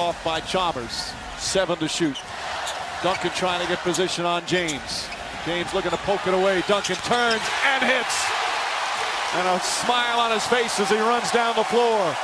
Off by Chalmers. Seven to shoot. Duncan trying to get position on James. James looking to poke it away. Duncan turns and hits. And a smile on his face as he runs down the floor.